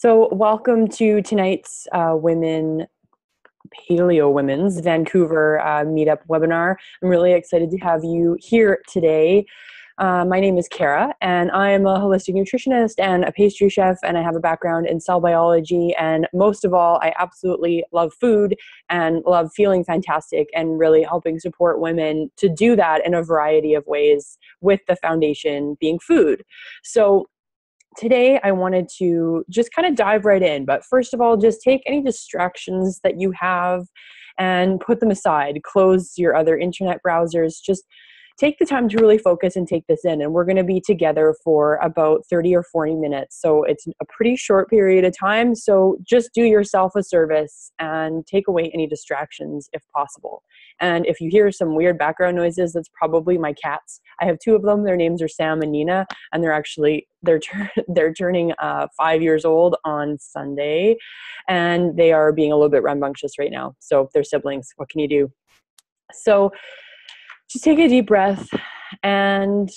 So, welcome to tonight's uh, Women Paleo Women's Vancouver uh, meetup webinar. I'm really excited to have you here today. Uh, my name is Cara, and I am a holistic nutritionist and a pastry chef, and I have a background in cell biology. And most of all, I absolutely love food and love feeling fantastic and really helping support women to do that in a variety of ways with the foundation being food. So, today I wanted to just kind of dive right in. But first of all, just take any distractions that you have and put them aside. Close your other internet browsers. Just take the time to really focus and take this in. And we're going to be together for about 30 or 40 minutes. So it's a pretty short period of time. So just do yourself a service and take away any distractions if possible. And if you hear some weird background noises, that's probably my cats. I have two of them. Their names are Sam and Nina, and they're actually they're they're turning uh, five years old on Sunday, and they are being a little bit rambunctious right now. So they're siblings. What can you do? So just take a deep breath and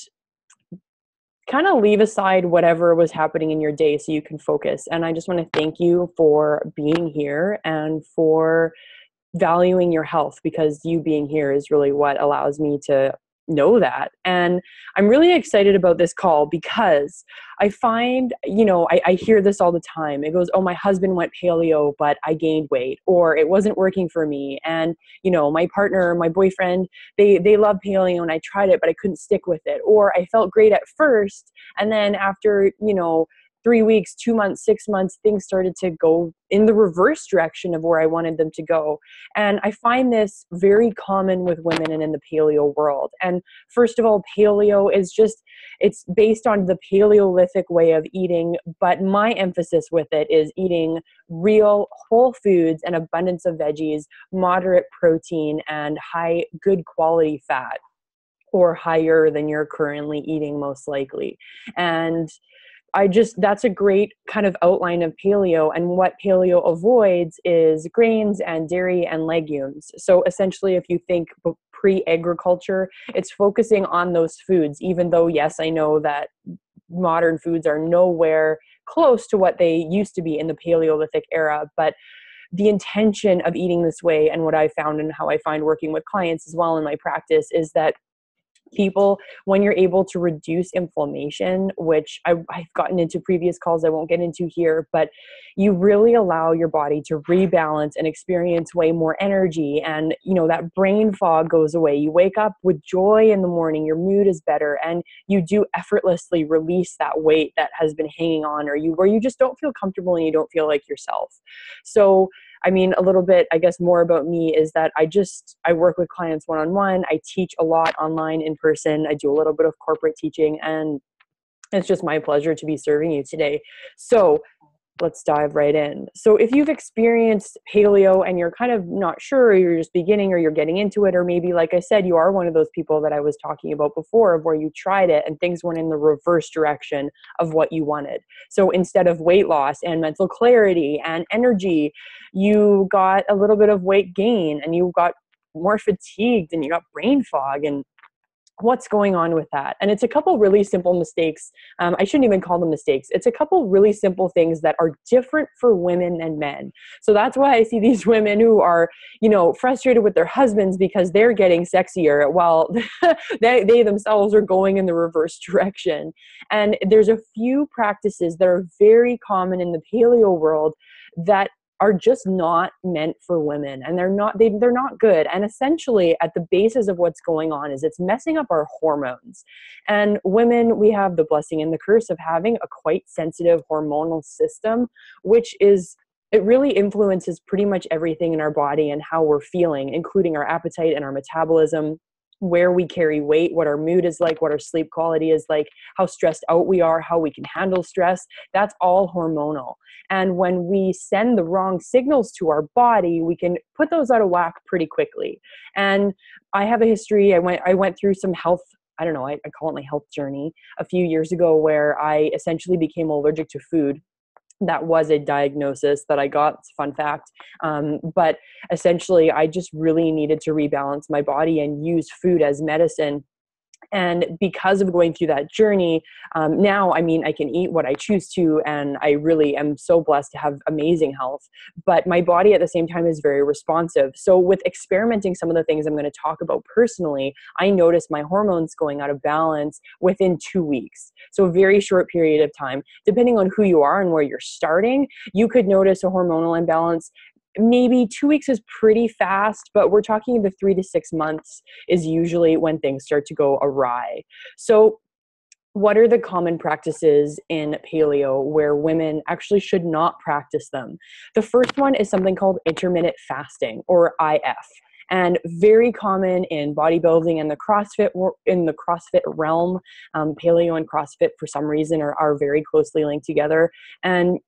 kind of leave aside whatever was happening in your day so you can focus. And I just want to thank you for being here and for valuing your health because you being here is really what allows me to know that. And I'm really excited about this call because I find, you know, I, I, hear this all the time. It goes, oh, my husband went paleo, but I gained weight, or it wasn't working for me. And, you know, my partner, my boyfriend, they, they love paleo and I tried it, but I couldn't stick with it. Or I felt great at first. And then after, you know, three weeks, two months, six months, things started to go in the reverse direction of where I wanted them to go. And I find this very common with women and in the paleo world. And first of all, paleo is just, it's based on the Paleolithic way of eating, but my emphasis with it is eating real whole foods and abundance of veggies, moderate protein, and high, good quality fat or higher than you're currently eating most likely and I just that's a great kind of outline of paleo and what paleo avoids is grains and dairy and legumes. So essentially if you think pre-agriculture, it's focusing on those foods even though yes, I know that modern foods are nowhere close to what they used to be in the paleolithic era, but the intention of eating this way and what I found and how I find working with clients as well in my practice is that people when you're able to reduce inflammation which I, have gotten into previous calls i won't get into here but you really allow your body to rebalance and experience way more energy. And you know that brain fog goes away. You wake up with joy in the morning your mood is better and you do effortlessly release that weight that has been hanging on or you where you just don't feel comfortable and you don't feel like yourself. So I mean, a little bit, I guess, more about me is that I just I work with clients one on one. I teach a lot online, in person. I do a little bit of corporate teaching, and it's just my pleasure to be serving you today. So let's dive right in. So, if you've experienced paleo and you're kind of not sure, or you're just beginning, or you're getting into it, or maybe, like I said, you are one of those people that I was talking about before, of where you tried it and things went in the reverse direction of what you wanted. So, instead of weight loss and mental clarity and energy, you got a little bit of weight gain and you got more fatigued and you got brain fog and what's going on with that? And it's a couple really simple mistakes. Um, i shouldn't even call them mistakes. It's a couple really simple things that are different for women and men. So that's why i see these women who are you know frustrated with their husbands because they're getting sexier while they, they themselves are going in the reverse direction. And there's a few practices that are very common in the paleo world that are just not meant for women and they're not they, they're not good. And essentially at the basis of what's going on is it's messing up our hormones. And women we have the blessing and the curse of having a quite sensitive hormonal system which is it really influences pretty much everything in our body and how we're feeling including our appetite and our metabolism where we carry weight, what our mood is like, what our sleep quality is like, how stressed out we are, how we can handle stress. That's all hormonal. And when we send the wrong signals to our body, we can put those out of whack pretty quickly. And I have a history. I went I went through some health I don't know, I, I call it my health journey a few years ago where I essentially became allergic to food that was a diagnosis that I got. Fun fact. Um, but essentially, I just really needed to rebalance my body and use food as medicine and because of going through that journey um, now i mean i can eat what i choose to and i really am so blessed to have amazing health but my body at the same time is very responsive. So with experimenting some of the things i'm going to talk about personally i noticed my hormones going out of balance within two weeks. So a very short period of time. Depending on who you are and where you're starting you could notice a hormonal imbalance maybe two weeks is pretty fast, but we're talking the three to six months is usually when things start to go awry. So, what are the common practices in paleo where women actually should not practice them? The first one is something called intermittent fasting or IF and very common in bodybuilding and the CrossFit in the CrossFit realm. Um, paleo and CrossFit, for some reason, are, are very closely linked together. And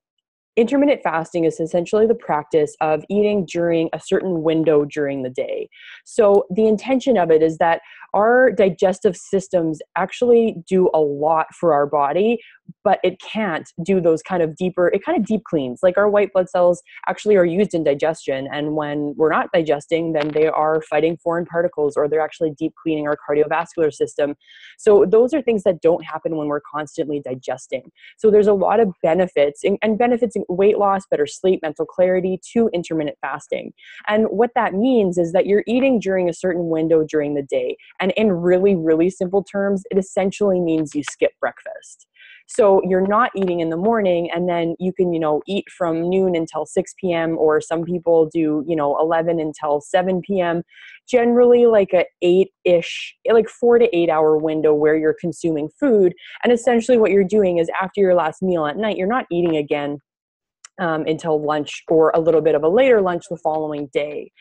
intermittent fasting is essentially the practice of eating during a certain window during the day. So, the intention of it is that our digestive systems actually do a lot for our body, but it can't do those kind of deeper, it kind of deep cleans. Like our white blood cells actually are used in digestion. And when we're not digesting, then they are fighting foreign particles or they're actually deep cleaning our cardiovascular system. So those are things that don't happen when we're constantly digesting. So there's a lot of benefits and benefits weight loss, better sleep, mental clarity to intermittent fasting. And what that means is that you're eating during a certain window during the day. And in really, really simple terms, it essentially means you skip breakfast. So you're not eating in the morning and then you can, you know, eat from noon until 6 p.m. or some people do, you know, 11 until 7 p.m. Generally like a 8-ish, like 4 to 8 hour window where you're consuming food. And essentially what you're doing is after your last meal at night, you're not eating again um, until lunch or a little bit of a later lunch the following day.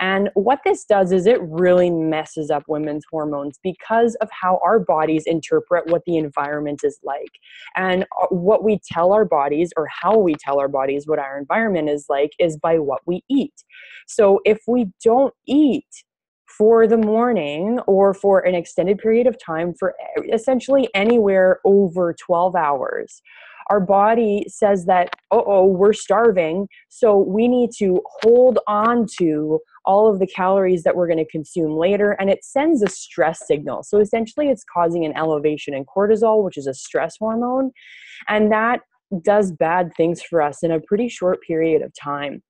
And what this does is it really messes up women's hormones because of how our bodies interpret what the environment is like. And uh, what we tell our bodies, or how we tell our bodies what our environment is like, is by what we eat. So if we don't eat, for the morning or for an extended period of time for essentially anywhere over 12 hours our body says that, oh, we're starving. So we need to hold on to all of the calories that we're going to consume later. And it sends a stress signal. So essentially, it's causing an elevation in cortisol, which is a stress hormone. And that does bad things for us in a pretty short period of time.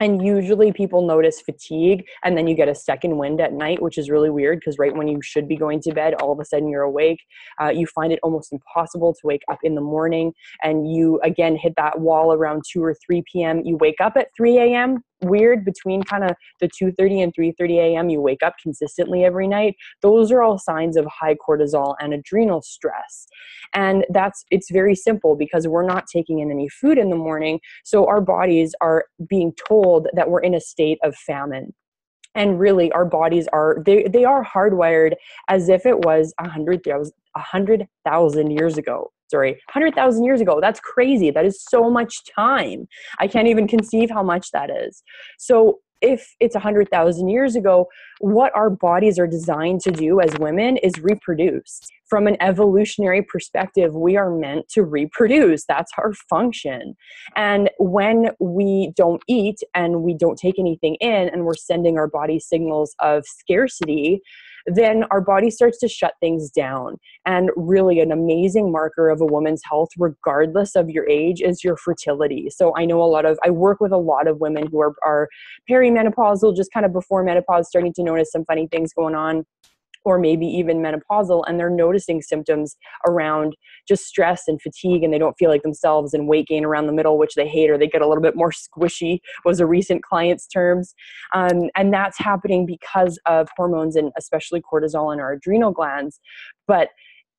And usually people notice fatigue, and then you get a second wind at night, which is really weird because right when you should be going to bed, all of a sudden you're awake. Uh, you find it almost impossible to wake up in the morning, and you again hit that wall around 2 or 3 p.m. You wake up at 3 a.m weird between kind of the 2:30 and 3:30 a.m. you wake up consistently every night those are all signs of high cortisol and adrenal stress and that's it's very simple because we're not taking in any food in the morning so our bodies are being told that we're in a state of famine and really our bodies are they, they are hardwired as if it was a hundred thousand years ago sorry 100000 years ago that's crazy that is so much time i can't even conceive how much that is so if it's 100,000 years ago, what our bodies are designed to do as women is reproduce. From an evolutionary perspective, we are meant to reproduce. That's our function. And when we don't eat and we don't take anything in and we're sending our body signals of scarcity, then our body starts to shut things down. And really, an amazing marker of a woman's health, regardless of your age, is your fertility. So I know a lot of, I work with a lot of women who are, are perimenopausal, just kind of before menopause, starting to notice some funny things going on or maybe even menopausal and they're noticing symptoms around just stress and fatigue and they don't feel like themselves and weight gain around the middle which they hate or they get a little bit more squishy was a recent client's terms. Um, and that's happening because of hormones and especially cortisol in our adrenal glands. But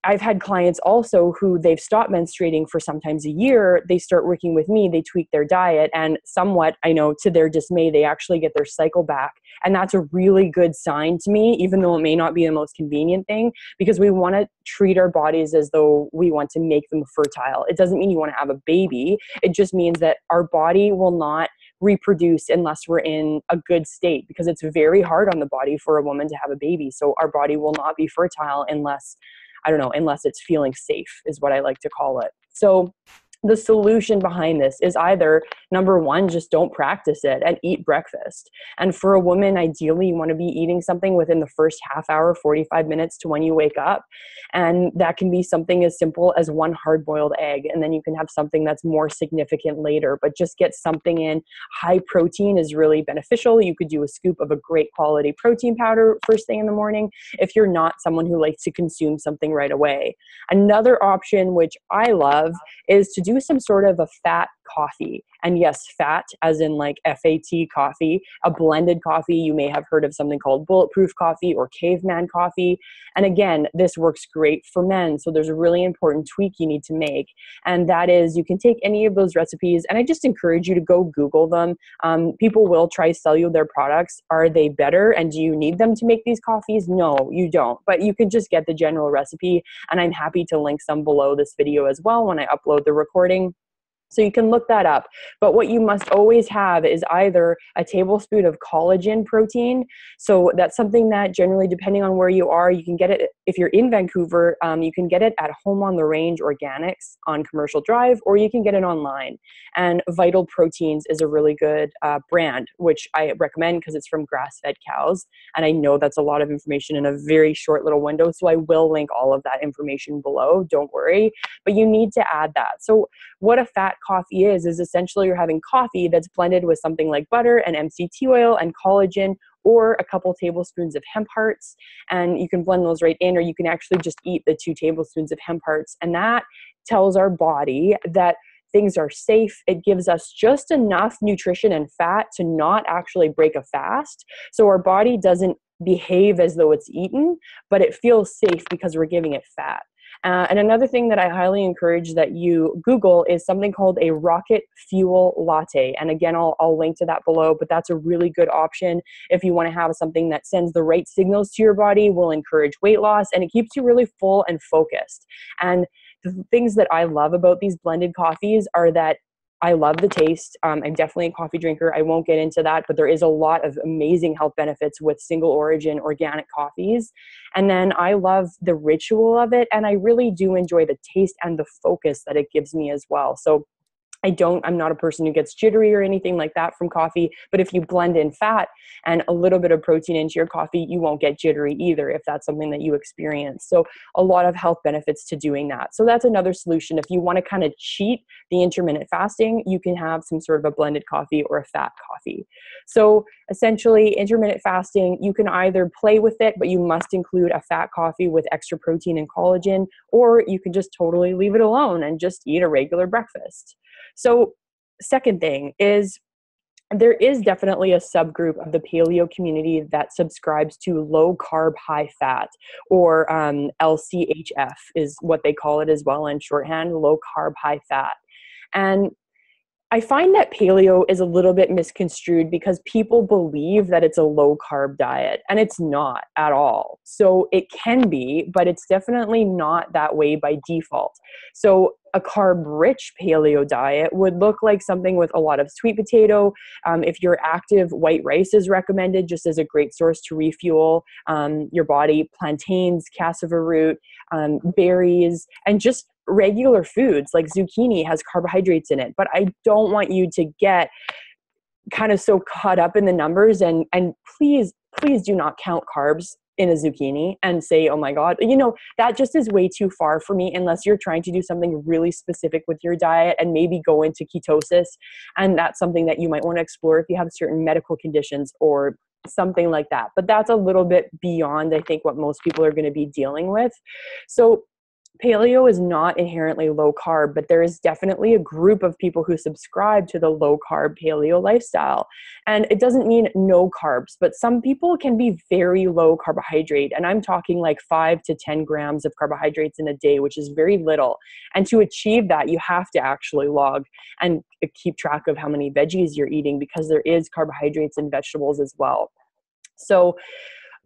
I've had clients also who they've stopped menstruating for sometimes a year. They start working with me, they tweak their diet, and somewhat, I know, to their dismay, they actually get their cycle back. And that's a really good sign to me, even though it may not be the most convenient thing, because we want to treat our bodies as though we want to make them fertile. It doesn't mean you want to have a baby, it just means that our body will not reproduce unless we're in a good state because it's very hard on the body for a woman to have a baby. So our body will not be fertile unless I don't know, unless it's feeling safe, is what I like to call it. So the solution behind this is either number one, just don't practice it and eat breakfast. And for a woman, ideally, you want to be eating something within the first half hour, 45 minutes to when you wake up. And that can be something as simple as one hard boiled egg. And then you can have something that's more significant later, but just get something in. High protein is really beneficial. You could do a scoop of a great quality protein powder first thing in the morning if you're not someone who likes to consume something right away. Another option, which I love, is to do some sort of a fat coffee. And yes, fat, as in like FAT coffee, a blended coffee. You may have heard of something called bulletproof coffee or caveman coffee. And again, this works great for men. So there's a really important tweak you need to make. And that is you can take any of those recipes, and I just encourage you to go Google them. Um, people will try sell you their products. Are they better? And do you need them to make these coffees? No, you don't. But you can just get the general recipe. And I'm happy to link some below this video as well when I upload the recording. So you can look that up. But what you must always have is either a tablespoon of collagen protein. So that's something that generally, depending on where you are, you can get it. If you're in Vancouver, um, you can get it at Home on the Range Organics on Commercial Drive, or you can get it online. And Vital Proteins is a really good uh, brand, which I recommend because it's from grass fed cows. And I know that's a lot of information in a very short little window. So I will link all of that information below. Don't worry. But you need to add that. So, what a fat coffee is is essentially you're having coffee that's blended with something like butter and MCT oil and collagen or a couple tablespoons of hemp hearts and you can blend those right in or you can actually just eat the two tablespoons of hemp hearts and that tells our body that things are safe. It gives us just enough nutrition and fat to not actually break a fast. So our body doesn't behave as though it's eaten, but it feels safe because we're giving it fat. Uh, and another thing that I highly encourage that you Google is something called a rocket fuel latte. And again, I'll, I'll link to that below, but that's a really good option if you want to have something that sends the right signals to your body, will encourage weight loss, and it keeps you really full and focused. And the things that I love about these blended coffees are that I love the taste. Um, I'm definitely a coffee drinker. I won't get into that, but there is a lot of amazing health benefits with single origin organic coffees. And then I love the ritual of it. And I really do enjoy the taste and the focus that it gives me as well. So I don't, I'm not a person who gets jittery or anything like that from coffee. But if you blend in fat and a little bit of protein into your coffee, you won't get jittery either if that's something that you experience. So, a lot of health benefits to doing that. So, that's another solution. If you want to kind of cheat the intermittent fasting, you can have some sort of a blended coffee or a fat coffee. So, essentially, intermittent fasting, you can either play with it, but you must include a fat coffee with extra protein and collagen, or you can just totally leave it alone and just eat a regular breakfast. So, second thing is there is definitely a subgroup of the paleo community that subscribes to low carb, high fat, or um, LCHF is what they call it as well in shorthand low carb, high fat. And I find that paleo is a little bit misconstrued because people believe that it's a low carb diet and it's not at all. So it can be, but it's definitely not that way by default. So a carb rich paleo diet would look like something with a lot of sweet potato. Um, if you're active, white rice is recommended just as a great source to refuel um, your body. Plantains, cassava root, um, berries, and just regular foods like zucchini has carbohydrates in it but i don't want you to get kind of so caught up in the numbers and and please please do not count carbs in a zucchini and say oh my god you know that just is way too far for me unless you're trying to do something really specific with your diet and maybe go into ketosis and that's something that you might want to explore if you have certain medical conditions or something like that. But that's a little bit beyond i think what most people are going to be dealing with. So paleo is not inherently low carb, but there is definitely a group of people who subscribe to the low carb paleo lifestyle. And it doesn't mean no carbs, but some people can be very low carbohydrate. And I'm talking like five to 10 grams of carbohydrates in a day, which is very little. And to achieve that, you have to actually log and keep track of how many veggies you're eating because there is carbohydrates in vegetables as well. So,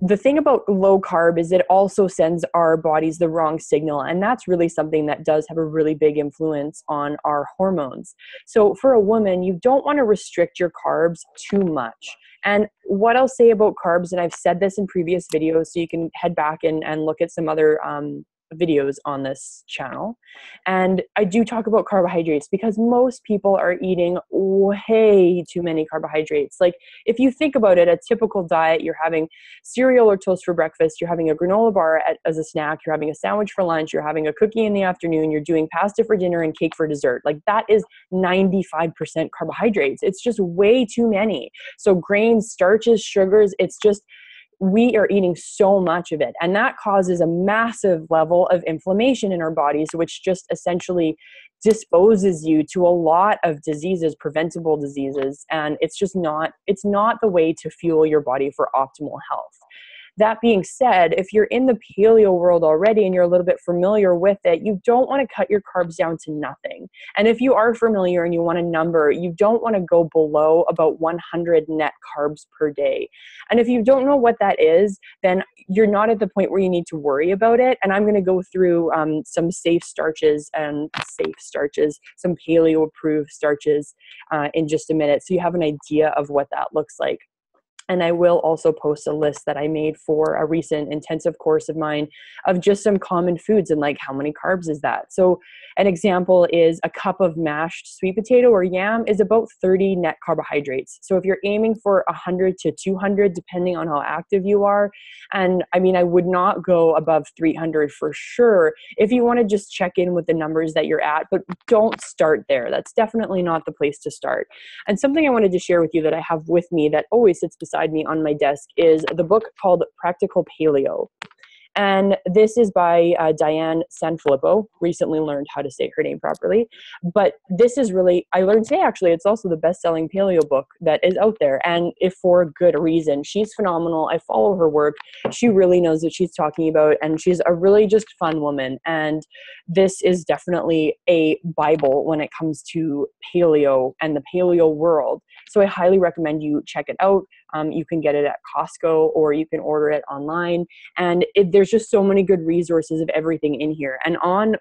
the thing about low carb is it also sends our bodies the wrong signal and that's really something that does have a really big influence on our hormones. So for a woman you don't want to restrict your carbs too much. And what i'll say about carbs and i've said this in previous videos so you can head back and, and look at some other um, videos on this channel. And I do talk about carbohydrates because most people are eating way too many carbohydrates. Like, if you think about it, a typical diet, you're having cereal or toast for breakfast, you're having a granola bar at, as a snack, you're having a sandwich for lunch, you're having a cookie in the afternoon, you're doing pasta for dinner and cake for dessert. Like, that is 95% carbohydrates. It's just way too many. So, grains, starches, sugars, it's just we are eating so much of it. And that causes a massive level of inflammation in our bodies which just essentially disposes you to a lot of diseases preventable diseases. And it's just not it's not the way to fuel your body for optimal health that being said, if you're in the paleo world already and you're a little bit familiar with it, you don't want to cut your carbs down to nothing. And if you are familiar and you want a number, you don't want to go below about 100 net carbs per day. And if you don't know what that is, then you're not at the point where you need to worry about it. And I'm going to go through um, some safe starches and safe starches, some paleo approved starches uh, in just a minute. So you have an idea of what that looks like. And I will also post a list that I made for a recent intensive course of mine of just some common foods and like how many carbs is that. So, an example is a cup of mashed sweet potato or yam is about 30 net carbohydrates. So, if you're aiming for 100 to 200, depending on how active you are, and I mean, I would not go above 300 for sure if you want to just check in with the numbers that you're at, but don't start there. That's definitely not the place to start. And something I wanted to share with you that I have with me that always sits beside beside me on my desk is the book called Practical Paleo. And this is by uh, Diane Sanfilippo. Recently learned how to say her name properly. But this is really, I learned today actually, it's also the best selling paleo book that is out there. And if for good reason, she's phenomenal. I follow her work. She really knows what she's talking about. And she's a really just fun woman. And this is definitely a Bible when it comes to paleo and the paleo world. So I highly recommend you check it out. Um, you can get it at Costco or you can order it online. And it, there's just so many good resources of everything in here. And on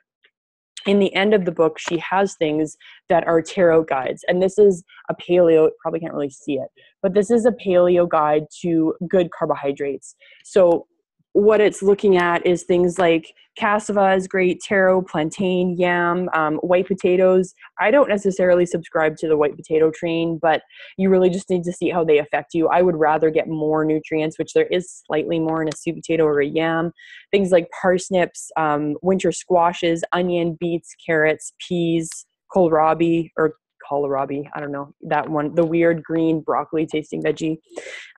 in the end of the book, she has things that are tarot guides. And this is a paleo, probably can't really see it, but this is a paleo guide to good carbohydrates. So what it's looking at is things like cassava is great, taro, plantain, yam, um, white potatoes. I don't necessarily subscribe to the white potato train, but you really just need to see how they affect you. I would rather get more nutrients, which there is slightly more in a sweet potato or a yam. Things like parsnips, um, winter squashes, onion, beets, carrots, peas, kohlrabi or kohlrabi. I don't know that one. The weird green broccoli tasting veggie.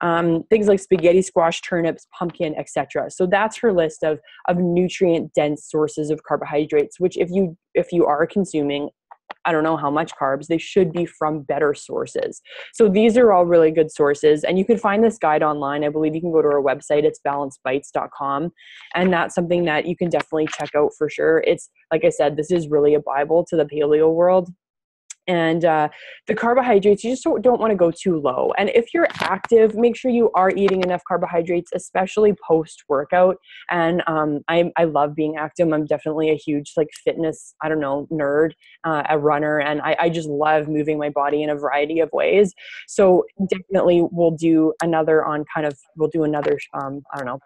Um, things like spaghetti squash, turnips, pumpkin, etc. So that's her list of of nutrient dense sources of carbohydrates. Which if you if you are consuming I don't know how much carbs, they should be from better sources. So these are all really good sources. And you can find this guide online. I believe you can go to our website, it's balancebites.com. And that's something that you can definitely check out for sure. It's like I said, this is really a Bible to the paleo world and uh, the carbohydrates you just don't, don't want to go too low. And if you're active make sure you are eating enough carbohydrates especially post workout and um, I, I love being active. I'm definitely a huge like fitness i don't know nerd uh, a runner. And I, I just love moving my body in a variety of ways. So definitely we'll do another on kind of we'll do another um, i don't know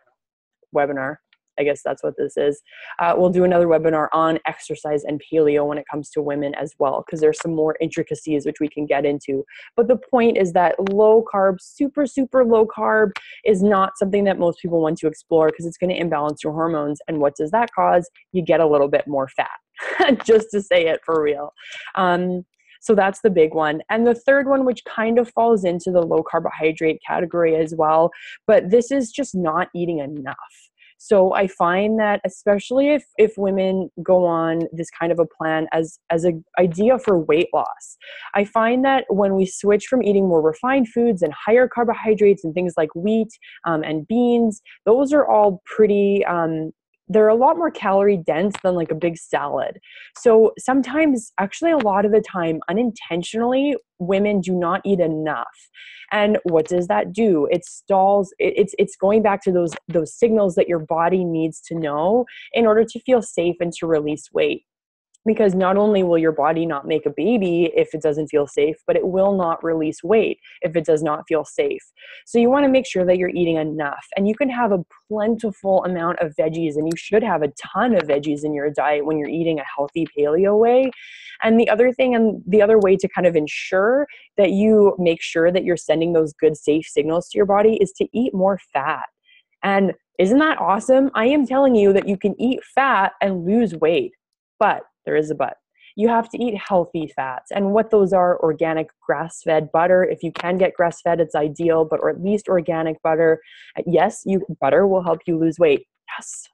webinar I guess that's what this is. Uh, we'll do another webinar on exercise and paleo when it comes to women as well, because there's some more intricacies which we can get into. But the point is that low carb, super, super low carb, is not something that most people want to explore because it's going to imbalance your hormones. And what does that cause? You get a little bit more fat, just to say it for real. Um, so that's the big one. And the third one, which kind of falls into the low carbohydrate category as well, but this is just not eating enough. So I find that especially if if women go on this kind of a plan as as an idea for weight loss, I find that when we switch from eating more refined foods and higher carbohydrates and things like wheat um, and beans, those are all pretty um, they're a lot more calorie dense than like a big salad. So sometimes, actually, a lot of the time, unintentionally, women do not eat enough. And what does that do? It stalls. It's it's going back to those those signals that your body needs to know in order to feel safe and to release weight. Because not only will your body not make a baby if it doesn't feel safe, but it will not release weight if it does not feel safe. So you want to make sure that you're eating enough. And you can have a plentiful amount of veggies, and you should have a ton of veggies in your diet when you're eating a healthy paleo way. And the other thing, and the other way to kind of ensure that you make sure that you're sending those good, safe signals to your body is to eat more fat. And isn't that awesome? I am telling you that you can eat fat and lose weight. But there is a but. You have to eat healthy fats. And what those are organic grass fed butter. If you can get grass fed, it's ideal, but or at least organic butter. Yes, you butter will help you lose weight. Yes,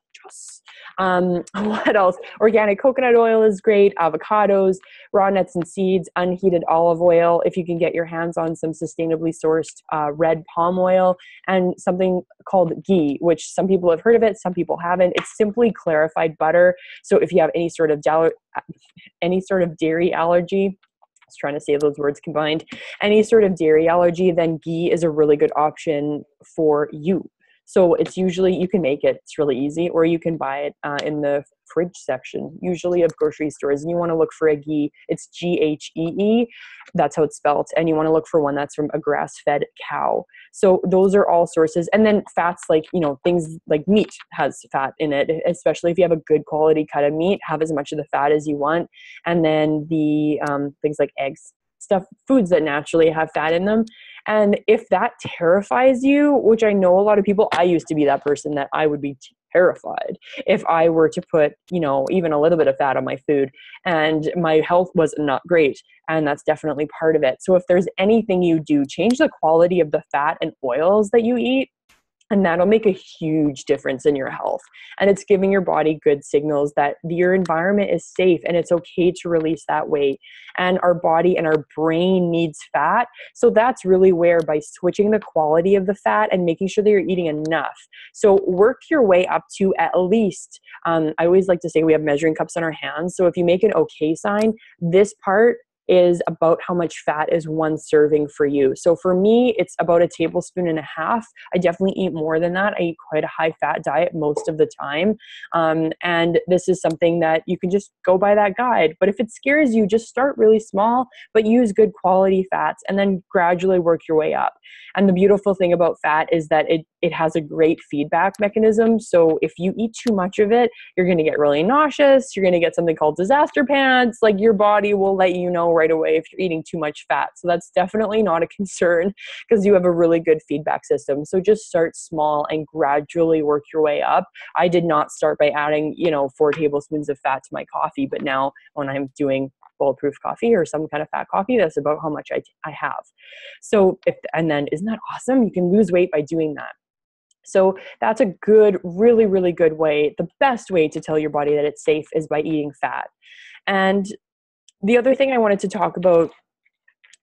Um, what else? Organic coconut oil is great, avocados, raw nuts and seeds, unheated olive oil. If you can get your hands on some sustainably sourced uh, red palm oil, and something called ghee, which some people have heard of it, some people haven't. It's simply clarified butter. So if you have any sort of any sort of dairy allergy, I was trying to say those words combined. Any sort of dairy allergy, then ghee is a really good option for you. So it's usually you can make it. It's really easy, or you can buy it uh, in the fridge section, usually of grocery stores. And you want to look for a ghee. It's G H E E. That's how it's spelled. And you want to look for one that's from a grass-fed cow. So those are all sources. And then fats like you know things like meat has fat in it, especially if you have a good quality cut of meat. Have as much of the fat as you want. And then the um, things like eggs stuff foods that naturally have fat in them and if that terrifies you which i know a lot of people i used to be that person that i would be terrified if i were to put you know even a little bit of fat on my food and my health was not great. And that's definitely part of it. So if there's anything you do change the quality of the fat and oils that you eat and that'll make a huge difference in your health. And it's giving your body good signals that your environment is safe and it's okay to release that weight. And our body and our brain needs fat. So that's really where by switching the quality of the fat and making sure that you're eating enough. So work your way up to at least um, i always like to say we have measuring cups on our hands. So if you make an okay sign this part is about how much fat is one serving for you. So for me, it's about a tablespoon and a half. I definitely eat more than that. I eat quite a high fat diet most of the time. Um, and this is something that you can just go by that guide. But if it scares you, just start really small, but use good quality fats and then gradually work your way up. And the beautiful thing about fat is that it, it has a great feedback mechanism. So if you eat too much of it, you're going to get really nauseous. You're going to get something called disaster pants. Like your body will let you know right away if you're eating too much fat. So that's definitely not a concern because you have a really good feedback system. So just start small and gradually work your way up. I did not start by adding, you know, four tablespoons of fat to my coffee, but now when I'm doing bulletproof coffee or some kind of fat coffee, that's about how much I, I have. So if, and then isn't that awesome? You can lose weight by doing that. So that's a good, really, really good way. The best way to tell your body that it's safe is by eating fat. And the other thing I wanted to talk about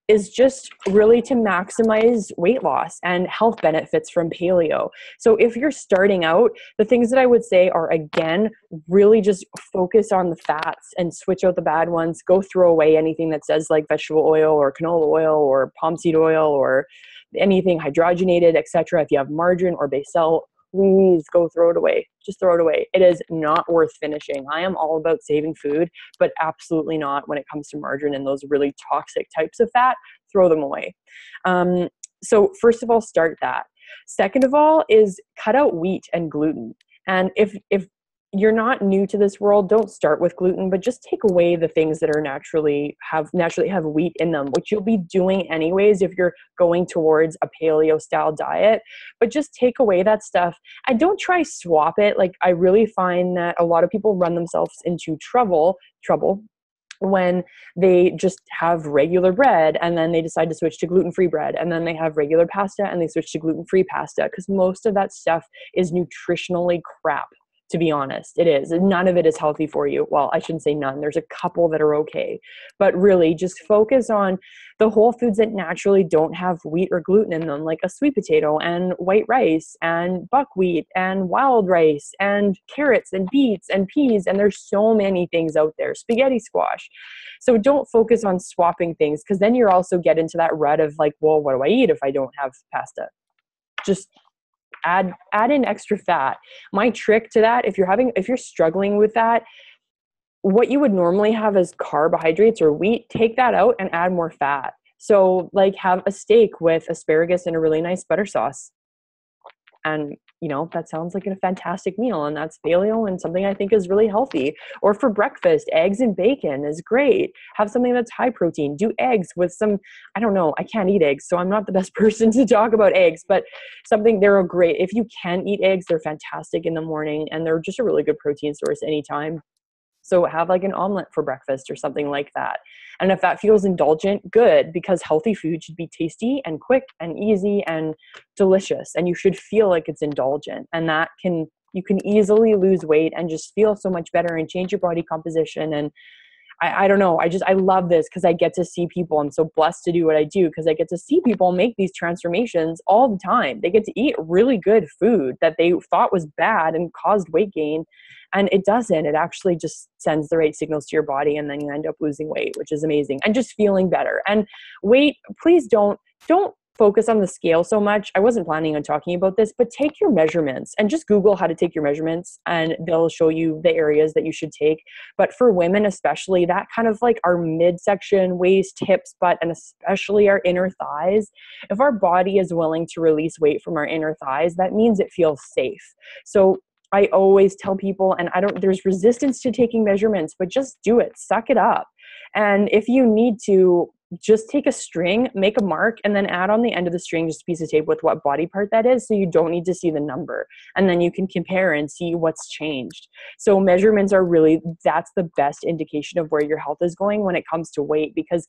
is just really to maximize weight loss and health benefits from paleo. So, if you're starting out, the things that I would say are again, really just focus on the fats and switch out the bad ones. Go throw away anything that says like vegetable oil or canola oil or palm seed oil or anything hydrogenated, etc. If you have margarine or Becel, please go throw it away. Just throw it away. It is not worth finishing. I am all about saving food, but absolutely not when it comes to margarine and those really toxic types of fat. Throw them away. Um, so, first of all, start that. Second of all, is cut out wheat and gluten. And if if you're not new to this world don't start with gluten but just take away the things that are naturally have naturally have wheat in them which you'll be doing anyways if you're going towards a paleo style diet. But just take away that stuff and don't try swap it. Like i really find that a lot of people run themselves into trouble trouble when they just have regular bread and then they decide to switch to gluten-free bread and then they have regular pasta and they switch to gluten-free pasta because most of that stuff is nutritionally crap to be honest. It is. None of it is healthy for you. Well, I shouldn't say none. There's a couple that are okay. But really, just focus on the whole foods that naturally don't have wheat or gluten in them, like a sweet potato and white rice and buckwheat and wild rice and carrots and beets and peas. And there's so many things out there, spaghetti squash. So don't focus on swapping things because then you're also get into that rut of like, well, what do I eat if I don't have pasta? Just add add in extra fat my trick to that if you're having if you're struggling with that what you would normally have as carbohydrates or wheat, take that out and add more fat. So, like, have a steak with asparagus and a really nice butter sauce. And, you know, that sounds like a fantastic meal. And that's paleo and something I think is really healthy. Or for breakfast, eggs and bacon is great. Have something that's high protein. Do eggs with some, I don't know, I can't eat eggs. So I'm not the best person to talk about eggs, but something, they're a great, if you can eat eggs, they're fantastic in the morning and they're just a really good protein source anytime. So have like an omelet for breakfast or something like that. And if that feels indulgent, good, because healthy food should be tasty and quick and easy and delicious. And you should feel like it's indulgent. And that can, you can easily lose weight and just feel so much better and change your body composition and I, I don't know. I just I love this because I get to see people. I'm so blessed to do what I do because I get to see people make these transformations all the time. They get to eat really good food that they thought was bad and caused weight gain. And it doesn't. It actually just sends the right signals to your body and then you end up losing weight, which is amazing. And just feeling better. And weight, please don't don't focus on the scale so much. I wasn't planning on talking about this, but take your measurements and just Google how to take your measurements and they'll show you the areas that you should take. But for women, especially, that kind of like our midsection, waist, hips, butt, and especially our inner thighs, if our body is willing to release weight from our inner thighs, that means it feels safe. So I always tell people, and I don't, there's resistance to taking measurements, but just do it, suck it up. And if you need to, just take a string, make a mark, and then add on the end of the string just a piece of tape with what body part that is. So you don't need to see the number. And then you can compare and see what's changed. So measurements are really, that's the best indication of where your health is going when it comes to weight because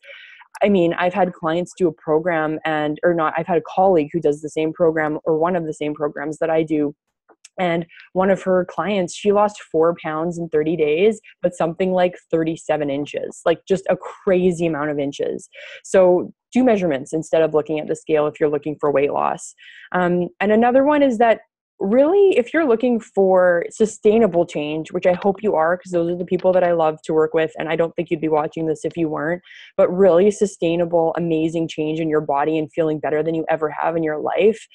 I mean, I've had clients do a program and, or not, I've had a colleague who does the same program or one of the same programs that I do and one of her clients, she lost four pounds in 30 days, but something like 37 inches, like just a crazy amount of inches. So do measurements instead of looking at the scale if you're looking for weight loss. Um, and another one is that really, if you're looking for sustainable change, which I hope you are, because those are the people that I love to work with, and I don't think you'd be watching this if you weren't, but really sustainable, amazing change in your body and feeling better than you ever have in your life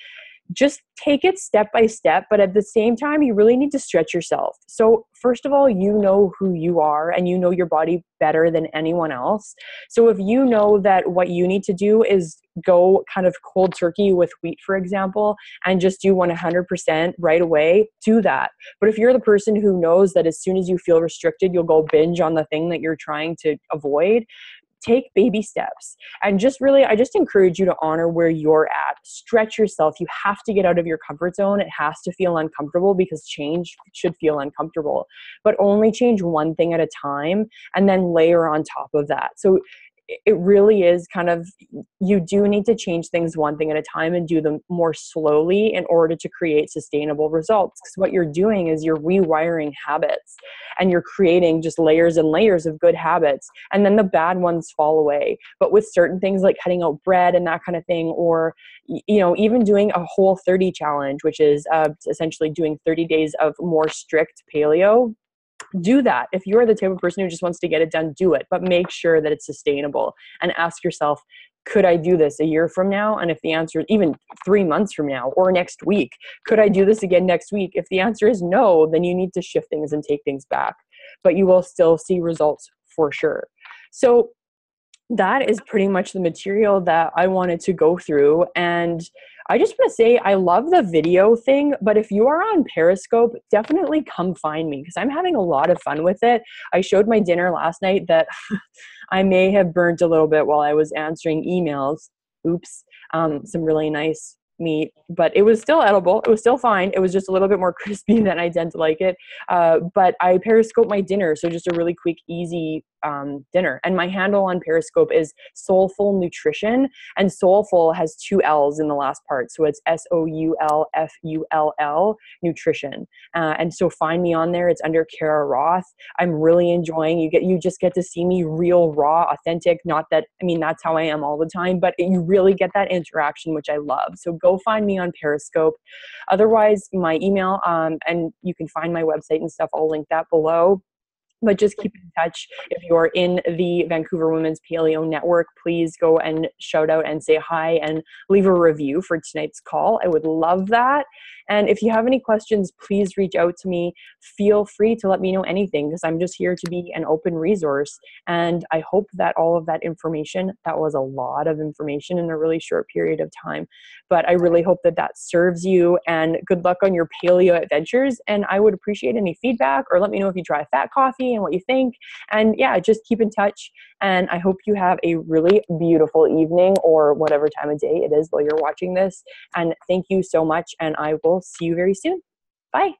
just take it step by step, but at the same time, you really need to stretch yourself. So, first of all, you know who you are and you know your body better than anyone else. So, if you know that what you need to do is go kind of cold turkey with wheat, for example, and just do 100% right away, do that. But if you're the person who knows that as soon as you feel restricted, you'll go binge on the thing that you're trying to avoid, take baby steps. And just really i just encourage you to honor where you're at. Stretch yourself. You have to get out of your comfort zone. It has to feel uncomfortable because change should feel uncomfortable. But only change one thing at a time and then layer on top of that. So it really is kind of you do need to change things one thing at a time and do them more slowly in order to create sustainable results. Because what you're doing is you're rewiring habits and you're creating just layers and layers of good habits and then the bad ones fall away. But with certain things like cutting out bread and that kind of thing or you know even doing a whole 30 challenge which is uh, essentially doing 30 days of more strict paleo do that. If you're the type of person who just wants to get it done, do it, but make sure that it's sustainable and ask yourself, could I do this a year from now? And if the answer is even three months from now or next week, could I do this again next week? If the answer is no, then you need to shift things and take things back, but you will still see results for sure. So that is pretty much the material that I wanted to go through. And I just want to say I love the video thing, but if you are on Periscope, definitely come find me because I'm having a lot of fun with it. I showed my dinner last night that I may have burnt a little bit while I was answering emails. Oops. Um, some really nice meat, but it was still edible. It was still fine. It was just a little bit more crispy than I tend to like it. Uh, but I periscope my dinner, so just a really quick, easy um, dinner. And my handle on Periscope is Soulful Nutrition, and Soulful has two L's in the last part, so it's S O U L F U L L Nutrition. Uh, and so find me on there. It's under Cara Roth. I'm really enjoying. You get you just get to see me real, raw, authentic. Not that I mean that's how I am all the time, but you really get that interaction, which I love. So go find me on Periscope. Otherwise, my email um, and you can find my website and stuff. I'll link that below but just keep in touch. If you're in the vancouver women's paleo network please go and shout out and say hi and leave a review for tonight's call. I would love that. And if you have any questions please reach out to me. Feel free to let me know anything because i'm just here to be an open resource. And i hope that all of that information that was a lot of information in a really short period of time but i really hope that that serves you. And good luck on your paleo adventures. And i would appreciate any feedback or let me know if you try fat coffee and what you think. And yeah, just keep in touch. And I hope you have a really beautiful evening or whatever time of day it is while you're watching this. And thank you so much. And I will see you very soon. Bye.